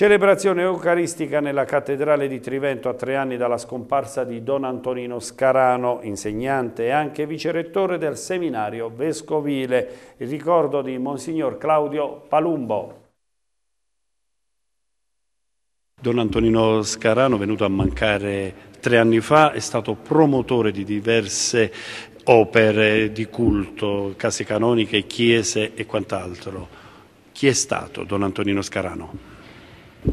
Celebrazione eucaristica nella cattedrale di Trivento a tre anni dalla scomparsa di Don Antonino Scarano, insegnante e anche vicerettore del seminario vescovile. Il ricordo di Monsignor Claudio Palumbo. Don Antonino Scarano, venuto a mancare tre anni fa, è stato promotore di diverse opere di culto, case canoniche, chiese e quant'altro. Chi è stato Don Antonino Scarano?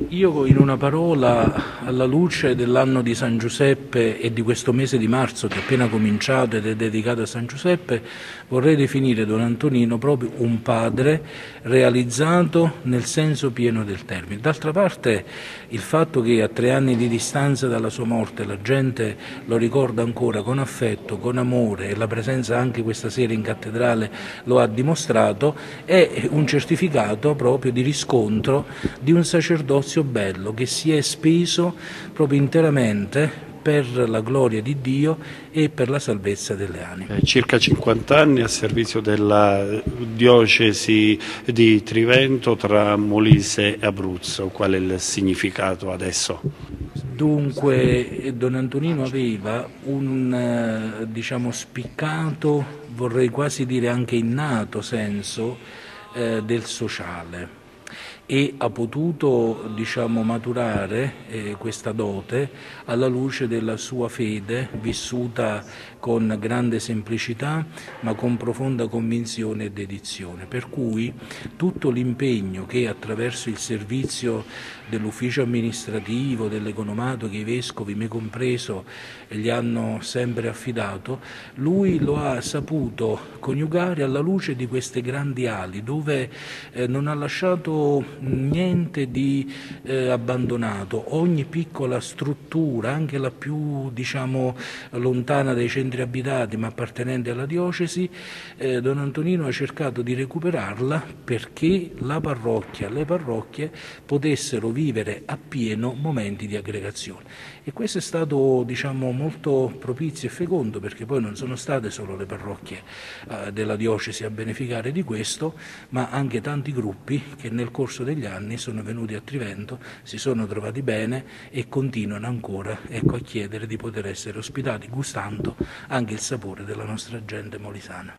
Io in una parola, alla luce dell'anno di San Giuseppe e di questo mese di marzo che è appena cominciato ed è dedicato a San Giuseppe, vorrei definire Don Antonino proprio un padre realizzato nel senso pieno del termine. D'altra parte il fatto che a tre anni di distanza dalla sua morte la gente lo ricorda ancora con affetto, con amore e la presenza anche questa sera in cattedrale lo ha dimostrato, è un certificato proprio di riscontro di un sacerdote sacerdozio bello che si è speso proprio interamente per la gloria di Dio e per la salvezza delle anime. Circa 50 anni a servizio della diocesi di Trivento tra Molise e Abruzzo. Qual è il significato adesso? Dunque Don Antonino aveva un eh, diciamo, spiccato, vorrei quasi dire anche innato senso eh, del sociale e ha potuto diciamo, maturare eh, questa dote alla luce della sua fede vissuta con grande semplicità ma con profonda convinzione e dedizione. Per cui tutto l'impegno che attraverso il servizio dell'ufficio amministrativo, dell'economato che i vescovi, me compreso, gli hanno sempre affidato, lui lo ha saputo coniugare alla luce di queste grandi ali dove eh, non ha lasciato niente di eh, abbandonato, ogni piccola struttura, anche la più diciamo, lontana dai centri abitati ma appartenente alla diocesi, eh, Don Antonino ha cercato di recuperarla perché la parrocchia, le parrocchie potessero vivere appieno momenti di aggregazione. E questo è stato diciamo, molto propizio e fecondo perché poi non sono state solo le parrocchie eh, della diocesi a beneficare di questo, ma anche tanti gruppi che nel corso degli anni sono venuti a Trivento, si sono trovati bene e continuano ancora ecco, a chiedere di poter essere ospitati gustando anche il sapore della nostra gente molisana.